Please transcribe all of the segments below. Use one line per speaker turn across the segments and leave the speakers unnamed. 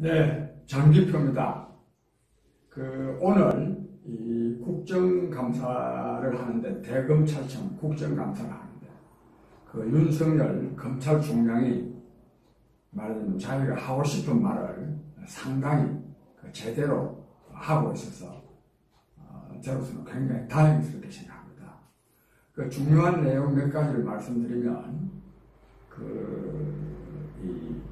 네, 장기표입니다. 그 오늘 이 국정감사를 하는데 대검찰청 국정감사를 하는데 그 윤석열 검찰총장이 말하자면 자기가 하고 싶은 말을 상당히 그 제대로 하고 있어서 어, 저로서는 굉장히 다행스럽게 생각합니다. 그 중요한 내용 몇 가지를 말씀드리면 그이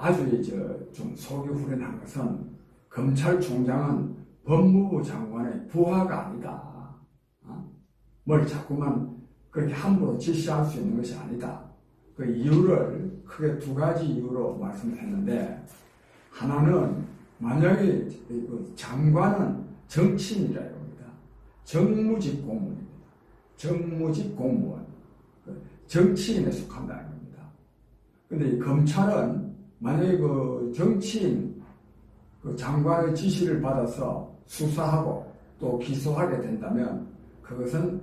아주 이제 좀 속이 후련한 것은 검찰총장은 법무부 장관의 부하가 아니다. 어? 뭘 자꾸만 그렇게 함부로 지시할 수 있는 것이 아니다. 그 이유를 크게 두 가지 이유로 말씀했는데 하나는 만약에 그 장관은 정치인이라 합니다. 정무직 공무원입니다. 정무직 공무원. 그 정치인에 속한다는 겁니다. 근데 검찰은 만약에 그 정치인 그 장관의 지시를 받아서 수사하고 또 기소하게 된다면 그것은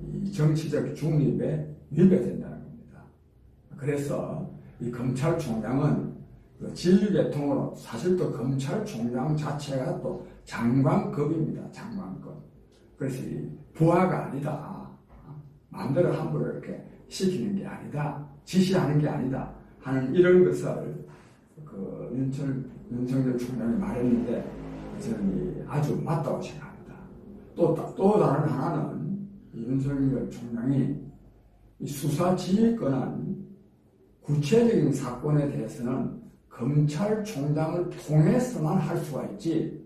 이 정치적 중립에 위배된다는 겁니다. 그래서 이 검찰총장은 그 진리계통으로 사실 또 검찰총장 자체가 또 장관급입니다. 장관급. 그래서 이 부하가 아니다. 마음대로 함부로 이렇게 시키는 게 아니다. 지시하는 게 아니다. 하는 이런 것을 그 윤철, 윤석열 총장이 말했는데 저는 아주 맞다고 생각합니다. 또, 또 다른 하나는 윤석열 총장이 수사 지휘 권한 구체적인 사건에 대해서는 검찰총장을 통해서만 할 수가 있지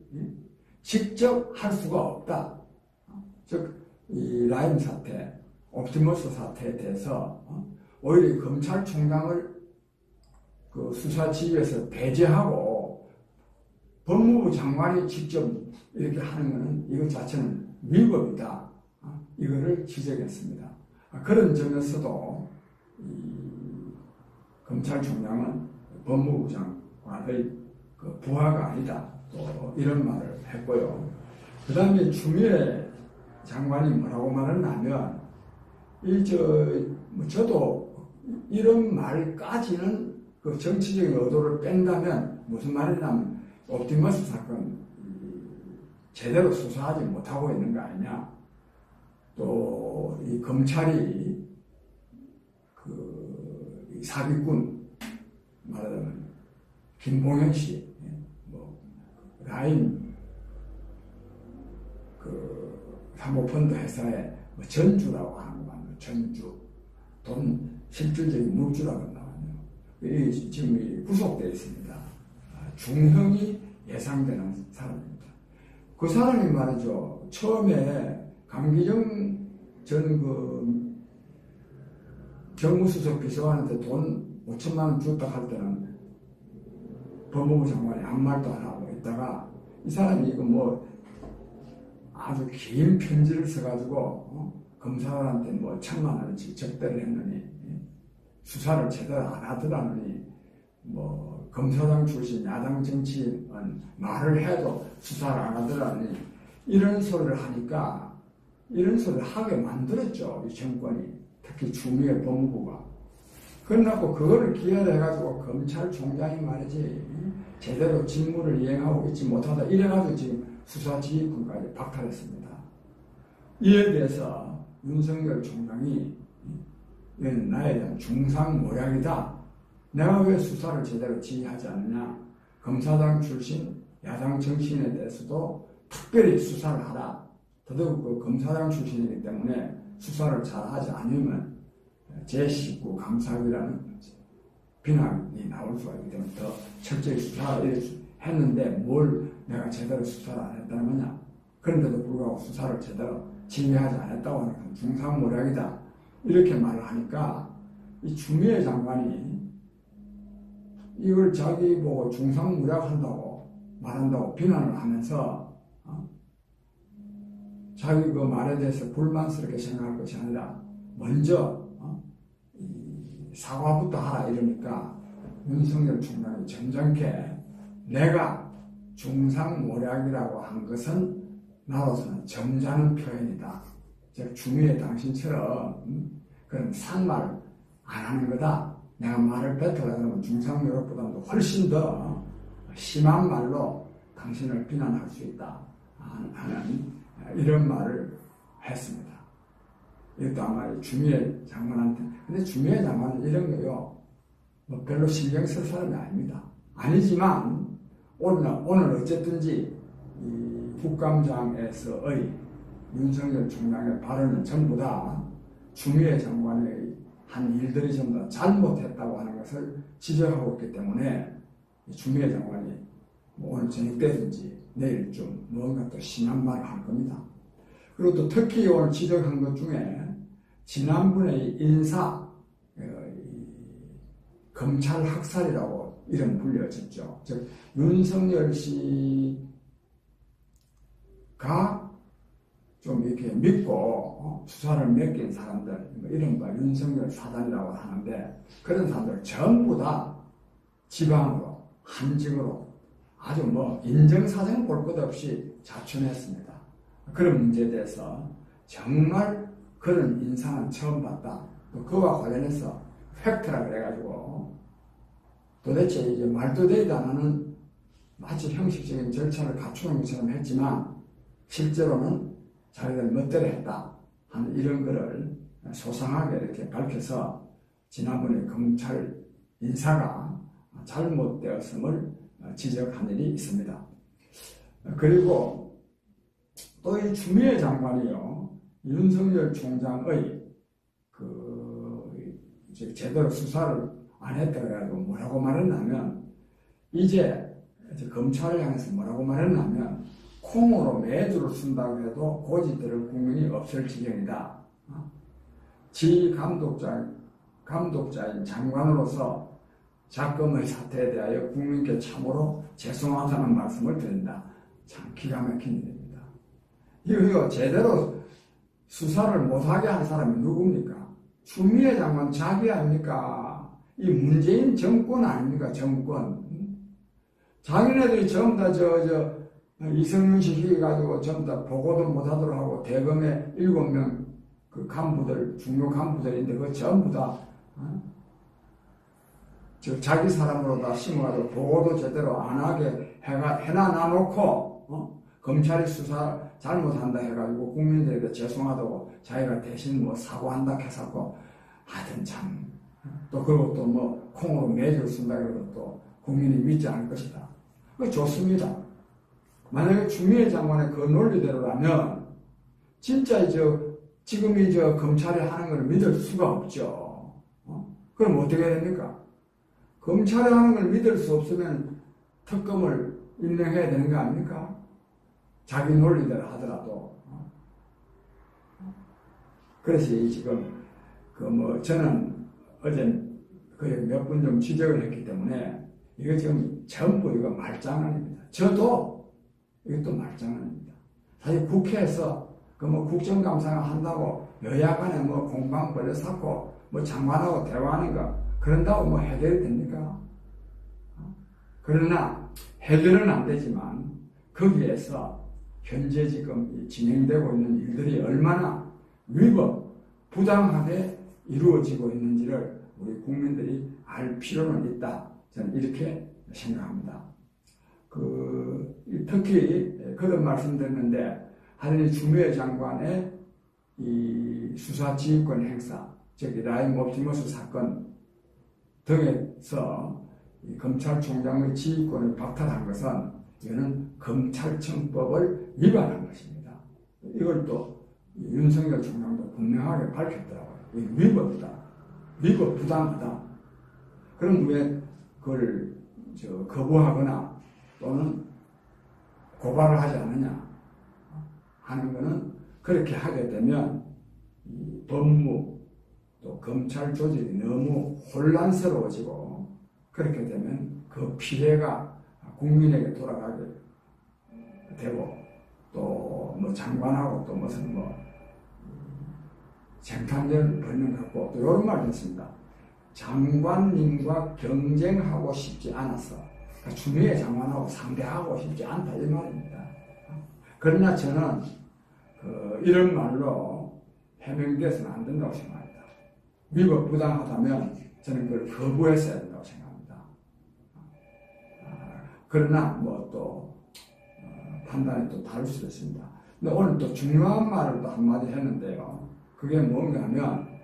직접 할 수가 없다. 즉, 이 라임 사태, 옵티머스 사태에 대해서 어, 오히려 검찰총장을 그 수사지휘에서 배제하고 법무부 장관이 직접 이렇게 하는 것은 이것 자체는 위법이다. 아, 이거를 지적했습니다. 아, 그런 점에서도 검찰총장은 법무부 장관의 그 부하가 아니다. 또 이런 말을 했고요. 그 다음에 추미애 장관이 뭐라고 말을 하면 이저 뭐 저도 이런 말까지는 그 정치적인 의도를 뺀다면 무슨 말이냐면 옵티머스 사건 제대로 수사하지 못하고 있는 거 아니냐. 또 이 검찰이 그 사기꾼 말하자면 김봉현 씨, 예, 뭐 라인 그 사모펀드 회사의 뭐 전주라고 하는 거. 전주 돈 실질적인 물주라고 지금 구속되어 있습니다. 아, 중형이 예상되는 사람입니다. 그 사람이 말이죠. 처음에 강기정 전그 정무수석 비서관한테 돈 5천만 원 줬다 할 때는 법무부 장관이 아무 말도 안 하고 있다가 이 사람이 이거 뭐 아주 긴 편지를 써가지고 어? 검사한테 뭐 천만 원씩 적대를 했느니 수사를 제대로 안 하더라니 뭐 검사장 출신 야당 정치인 말을 해도 수사를 안 하더라니 이런 소리를 하니까 이런 소리를 하게 만들었죠 이 정권이. 특히 추미애 법무부가. 그러고 그거를 기여해가지고 검찰총장이 말이지 제대로 직무를 이행하고 있지 못하다 이래가지고 지금 수사지휘권까지 박탈했습니다. 이에 대해서 윤석열 총장이 이건 나에 대한 중상 모략이다. 내가 왜 수사를 제대로 지휘하지 않느냐. 검사장 출신 야당 정치인에 대해서도 특별히 수사를 하라. 더더욱 그 검사장 출신이기 때문에 수사를 잘 하지 않으면 제19 감사위라는 비난이 나올 수가 있기 때문에 더 철저히 수사를 했는데 뭘 내가 제대로 수사를 안 했다는 거냐. 그런데도 불구하고 수사를 제대로 지휘하지 않았다고 건 중상모략이다. 이렇게 말을 하니까 이 추미애 장관이 이걸 자기 보고 중상무략한다고 말한다고 비난을 하면서 어? 자기 그 말에 대해서 불만스럽게 생각할 것이 아니라 먼저 어? 사과부터 하라 이러니까 윤석열 총장이 점잖게 내가 중상모략이라고 한 것은 나로서는 점잖은 표현이다. 즉 주미의 당신처럼 음, 그런 상말 안 하는 거다. 내가 말을 뱉어라 그러면 중상묘력보다도 훨씬 더 심한 말로 당신을 비난할 수 있다 하는 이런 말을 했습니다. 이것도 아마 주미애 장관한테 근데 주미애 장관은 이런 거요 뭐 별로 신경 쓸 사람이 아닙니다. 아니지만 오늘 오늘 어쨌든지 이 국감장에서의 윤석열 총장의 발언은 전부 다 주미애 장관의 한 일들이 전부 다 잘못했다고 하는 것을 지적하고 있기 때문에 주미애 장관이 뭐 오늘 저녁 때든지 내일 좀 무언가 또 심한 말을 할 겁니다. 그리고 또 특히 오늘 지적한 것 중에 지난번에 인사 어, 검찰 학살이라고 이름 불려졌죠. 즉 윤석열 씨가 좀 이렇게 믿고 어, 수사를 맡긴 사람들 뭐 이른바 윤석열 사단이라고 하는데 그런 사람들 전부 다 지방으로 한직으로 아주 뭐 인정사정 볼 것 없이 자춘했습니다. 그런 문제에 대해서 정말 그런 인상은 처음 봤다. 또 그와 관련해서 팩트라 그래가지고 도대체 이제 말도 되지도 않는 마치 형식적인 절차를 갖추는 것처럼 했지만 실제로는 자기들 멋대로 했다 하는 이런 거를 소상하게 이렇게 밝혀서 지난번에 검찰 인사가 잘못되었음을 지적한 일이 있습니다. 그리고 또이 추미애 장관이요 윤석열 총장의 그 제대로 수사를 안 했다 그래가지고 뭐라고 말했냐면 이제 검찰을 향해서 뭐라고 말했냐면 콩으로 매주를 쓴다고 해도 고집들을 국민이 없을 지경이다. 어? 지 감독자, 감독자인 장관으로서 작금의 사태에 대하여 국민께 참으로 죄송하다는 말씀을 드린다. 참 기가 막힌 일입니다. 이거 제대로 수사를 못하게 한 사람이 누굽니까? 추미애 장관 자기 아닙니까? 이 문재인 정권 아닙니까? 정권. 자기네들이 전부 다 저, 저, 이성윤 시켜가지고 전부 다 보고도 못하도록 하고 대검에 일곱 명 그 간부들 중요 간부들인데 그 전부 다 어? 저 자기 사람으로 다 심어가지고 보고도 제대로 안 하게 해가 해나 놔놓고 어? 검찰이 수사 잘못한다 해가지고 국민들에게 죄송하다고 자기가 대신 뭐 사과한다 해서고 하여튼 참 또 그리고 또뭐 콩으로 매주를 쓴다 그래도 또 국민이 믿지 않을 것이다. 그 좋습니다. 만약에 추미애 장관의 그 논리대로라면 진짜 저 지금 이저 검찰이 하는 걸 믿을 수가 없죠. 어? 그럼 어떻게 됩니까? 검찰이 하는 걸 믿을 수 없으면 특검을 임명해야 되는 거 아닙니까? 자기 논리대로 하더라도. 어? 그래서 지금 그 뭐 저는 어제 몇분 좀 지적을 했기 때문에 이거 지금 전부 이거 말장난입니다. 저도 이것도 말장난입니다. 사실 국회에서 그 뭐 국정감사를 한다고 여야 간에 뭐 공방 벌려놓고 뭐 장관하고 대화하는 거 그런다고 뭐 해결이 됩니까? 그러나 해결은 안 되지만 거기에서 현재 지금 진행되고 있는 일들이 얼마나 위법, 부당하게 이루어지고 있는지를 우리 국민들이 알 필요는 있다. 저는 이렇게 생각합니다. 그 특히 그런 말씀드렸는데 하느님 주미애 장관의 이 수사 지휘권 행사, 즉 라임 옵티머스 사건 등에서 검찰총장의 지휘권을 박탈한 것은 이거는 검찰청법을 위반한 것입니다. 이걸 또 윤석열 총장도 분명하게 밝혔더라고요. 위법이다. 위법 부당하다. 그럼 왜 그걸 거부하거나 또는 고발을 하지 않느냐 하는 것은 그렇게 하게 되면 법무 또 검찰 조직이 너무 혼란스러워지고 그렇게 되면 그 피해가 국민에게 돌아가게 되고 또 뭐 장관하고 또 무슨 뭐 생탄전 벌는 것 같고 또 이런 말도 있습니다. 장관님과 경쟁하고 싶지 않아서 주미의 장관하고 상대하고 싶지 않다 이 말입니다. 그러나 저는 그 이런 말로 해명돼서는 안 된다고 생각합니다. 위법 부당하다면 저는 그걸 거부했어야 된다고 생각합니다. 아, 그러나 뭐또 어, 판단이 또 다를 수도 있습니다. 근데 오늘 또 중요한 말을 또 한마디 했는데요. 그게 뭔가 하면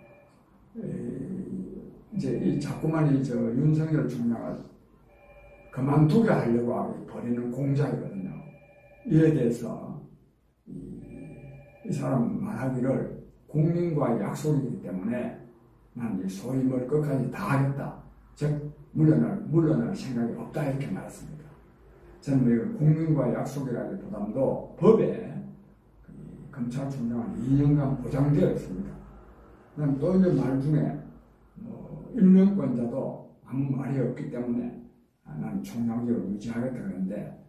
이제 이 자꾸만 이저 윤석열 총장을 그만두게 하려고 하고 벌이는 공작이거든요. 이에 대해서 이, 이 사람 말하기를 국민과의 약속이기 때문에 난이 소임을 끝까지 다 하겠다. 즉 물러날 물러날 생각이 없다 이렇게 말했습니다. 저는 뭐 국민과의 약속이라기보다도 법에 검찰총장은 2년간 보장되어 있습니다. 그다음 또 이제 말 중에 뭐 일명권자도 아무 말이 없기 때문에 난 총장직을 유지하겠다 그러는데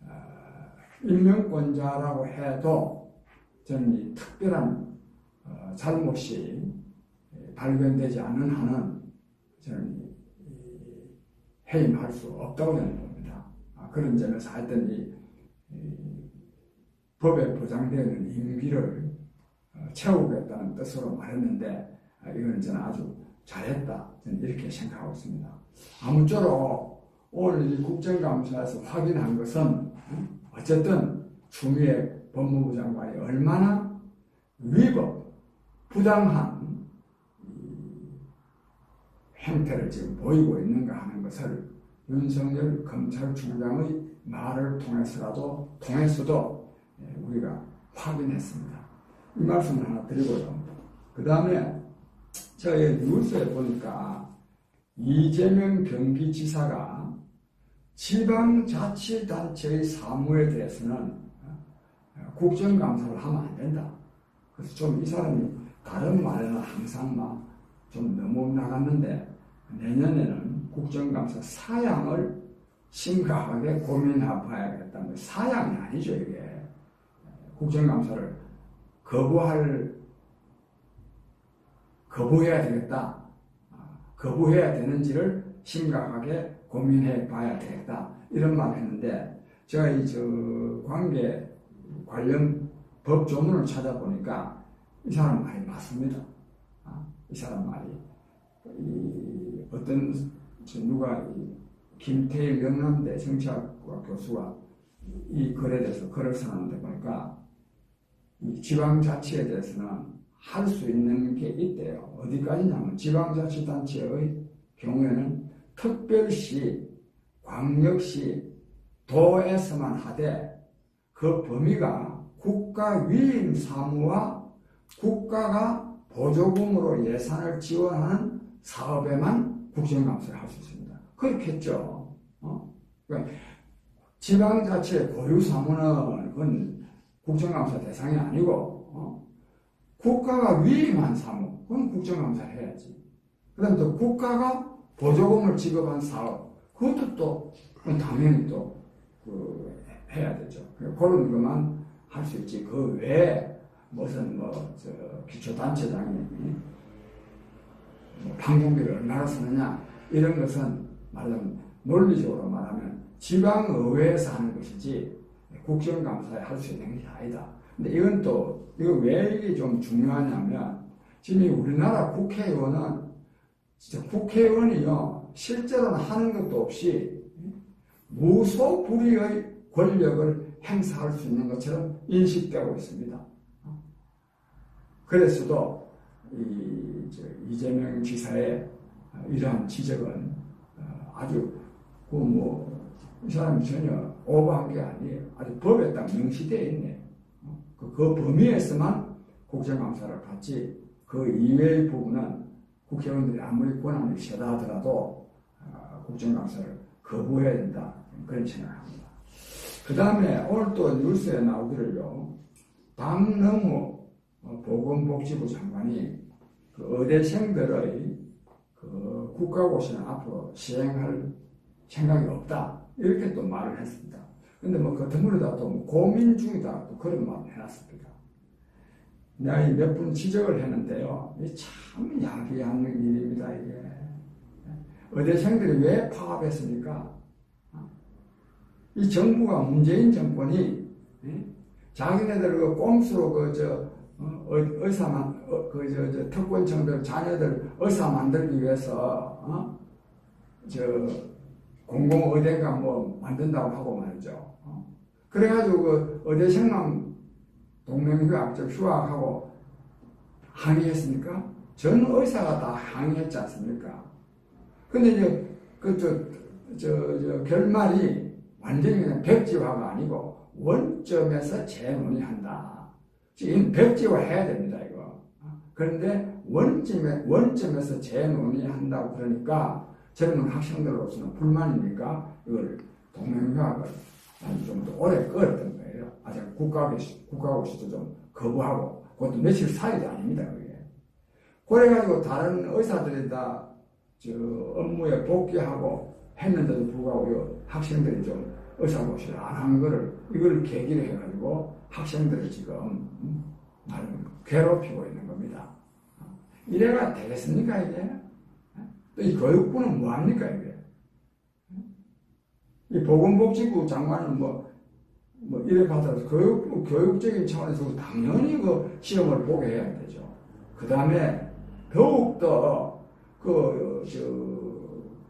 어, 일명권자라고 해도 저는 이 특별한 어, 잘못이 발견되지 않는 한은 저는 해임할 수 없다고 저는 봅니다. 아, 그런 점에서 하여튼 이, 이 법에 보장되는 임기를 어, 채우겠다는 뜻으로 말했는데 아, 이거는 저는 아주 잘했다 저는 이렇게 생각하고 있습니다. 아무쪼록 오늘 이 국정감사에서 확인한 것은 어쨌든 추미애 법무부 장관이 얼마나 위법, 부당한 행태를 지금 보이고 있는가 하는 것을 윤석열 검찰총장의 말을 통해서라도 통해서도 예, 우리가 확인했습니다. 이 말씀을 하나 드리고요. 그 다음에 제가 뉴스에 보니까 이재명 경기지사가 지방자치단체의 사무에 대해서는 어, 국정감사를 하면 안 된다. 그래서 좀 이 사람이 다른 말에는 항상 막좀 너무 나갔는데 내년에는 국정감사 사양을 심각하게 고민해 봐야겠다는 거 사양이 아니죠, 이게. 국정감사를 거부할, 거부해야 되겠다. 거부해야 되는지를 심각하게 고민해 봐야 되겠다. 이런 말을 했는데, 제가 이 저 관계 관련 법 조문을 찾아보니까 이 사람 말이 맞습니다. 이 사람 말이. 이 어떤 누가 김태일 영남대 정치학과 교수가 이 글에 대해서 글을 써놨는데 보니까 이 지방자치에 대해서는 할 수 있는 게 있대요. 어디까지냐면 지방자치단체의 경우에는 특별시, 광역시, 도에서만 하되 그 범위가 국가 위임 사무와 국가가 보조금으로 예산을 지원하는 사업에만 국정감사를 할 수 있습니다. 그렇겠죠. 어? 그러니까 지방자치의 고유사무는 국정감사 대상이 아니고 어? 국가가 위임한 사무 그건 국정감사를 해야지. 그 다음에 또 국가가 보조금을 지급한 사업 그것도 또 당연히 또 그 해야 되죠. 그런 것만 할 수 있지. 그 외에 무슨 뭐 저 기초단체장이 뭐 방송비를 얼마나 쓰느냐 이런 것은 말하자면 논리적으로 말하면 지방의회에서 하는 것이지 국정감사에 할 수 있는 것이 아니다. 근데 이건 또 이거 왜 이게 좀 중요하냐면 지금 우리나라 국회의원은 진짜 국회의원이요 실제로는 하는 것도 없이 무소불위의 권력을 행사할 수 있는 것처럼 인식되고 있습니다. 그래서도 이, 이재명 지사의 이러한 지적은 어, 아주 그뭐 이 사람이 전혀 오버한 게 아니에요. 아주 법에 딱 명시되어 있네. 어, 그, 그 범위에서만 국정감사를 받지 그 이외의 부분은 국회의원들이 아무리 권한을 세다 하더라도 어, 국정감사를 거부해야 된다. 그런 생각을 합니다. 그 다음에 오늘 또 뉴스에 나오기를요. 박너무 어, 보건복지부 장관이 그 의대생들의 그 국가고시는 앞으로 시행할 생각이 없다. 이렇게 또 말을 했습니다. 근데 뭐 그 드물어다 또 고민 중이다. 또 그런 말을 해놨습니다. 내가 몇 분 지적을 했는데요. 참 야비한 일입니다, 이게. 의대생들이 왜 파업했습니까? 이 정부가 문재인 정권이 자기네들 그 꼼수로 그저 어, 의- 의사만 어, 그저 저 특권층들 자녀들 의사 만들기 위해서 어? 저 공공의대가 뭐 만든다고 하고 말이죠. 어? 그래가지고 그 의대 생남 동명휴학 즉 휴학하고 항의했습니까? 전 의사가 다 항의했지 않습니까? 근데 이제 그저 결말이 완전히 그냥 백지화가 아니고 원점에서 재논의한다. 지금 백지화 해야 됩니다 이거. 그런데 원점에 원점에서 재논의한다고 그러니까 젊은 학생들로서는 불만이니까 이걸 동명휴학을 좀 더 오래 끌었던 거예요. 아직 국가고시 국가고시도 좀 거부하고 그것도 며칠 사이도 아닙니다 그게. 그래가지고 다른 의사들이 다 저 업무에 복귀하고 했는데도 불구하고 요 학생들이 좀 의사고시를 안 한 거를 이걸 계기로 해가지고 학생들을 지금 괴롭히고 있는 겁니다. 이래가 되겠습니까 이게? 또 이 교육부는 뭐 합니까 이게? 이 보건복지부 장관은 뭐, 뭐 이래 받아서 교육, 교육적인 차원에서 당연히 그 시험을 보게 해야 되죠. 그 다음에 더욱더 그, 저,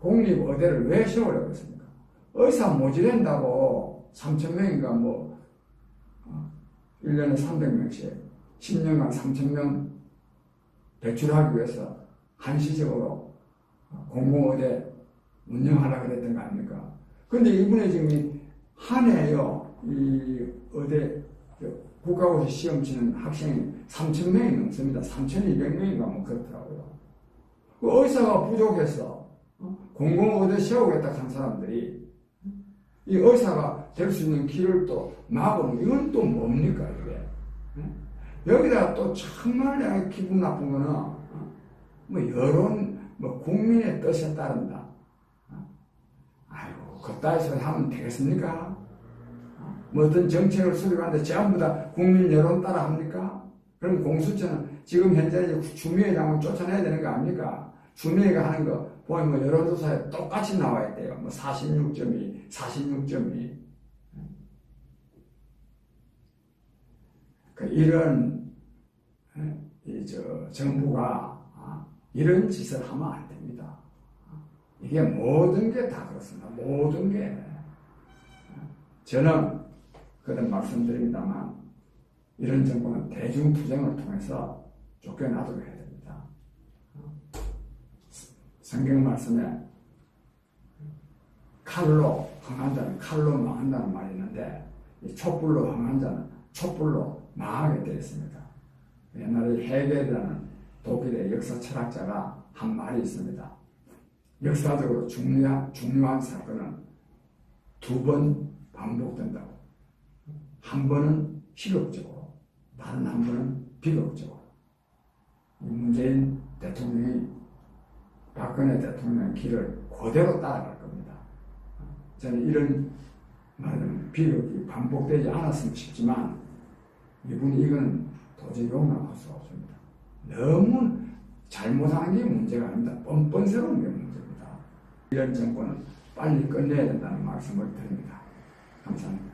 공립 의대를 왜 세우려고 했습니까? 의사 모집한다고 3천명인가 뭐, 어, 1년에 300명씩 10년간 3천명 배출하기 위해서 한시적으로 공공의대 운영하려고 그랬던 거 아닙니까? 근데 이번에 지금 이한 해요, 이 의대 국가고시 시험 치는 학생이 3,000명이 넘습니다. 3,200명인가 뭐 그렇더라고요. 그 의사가 부족해서 어? 공공의대 세우겠다 한 사람들이 이 의사가 될 수 있는 길을 또 막으면 이건 또 뭡니까 이게? 여기다가 또 정말 내가 기분 나쁜 거는 어? 뭐 여론, 뭐 국민의 뜻에 따른다. 아이고, 그따위 소리 하면 되겠습니까? 뭐 어떤 정책을 수립하는데 전부 다 국민 여론 따라 합니까? 그럼 공수처는 지금 현재 이제 장관 쫓아내야 되는 거 아닙니까? 추미애가 하는 거 보면 뭐 여론조사에 똑같이 나와 있대요. 뭐 46.2, 46.2. 그 이런 이저 정부가 아, 이런 짓을 하면 안 됩니다. 이게 모든 게 다 그렇습니다. 모든 게 저는 그런 말씀드립니다만 이런 정부는 대중투쟁을 통해서 쫓겨나도록 해야 됩니다. 성경 말씀에 칼로 흥한 자는 칼로 망한다는 말이 있는데 이 촛불로 흥한 자는 촛불로 망하게 되어 있습니다. 옛날에 헤겔이라는 독일의 역사 철학자가 한 말이 있습니다. 역사적으로 중요한, 중요한 사건은 두 번 반복된다고. 한 번은 희극적으로, 다른 한 번은 비극적으로. 문재인 대통령이 박근혜 대통령의 길을 그대로 따라갈 겁니다. 저는 이런 말은 비극이 반복되지 않았으면 싶지만 이분이 이건 도저히 용납할 수가 없습니다. 너무 잘못하는 게 문제가 아닙니다. 뻔뻔스러운 게 문제입니다. 이런 정권은 빨리 끝내야 된다는 말씀을 드립니다. 감사합니다.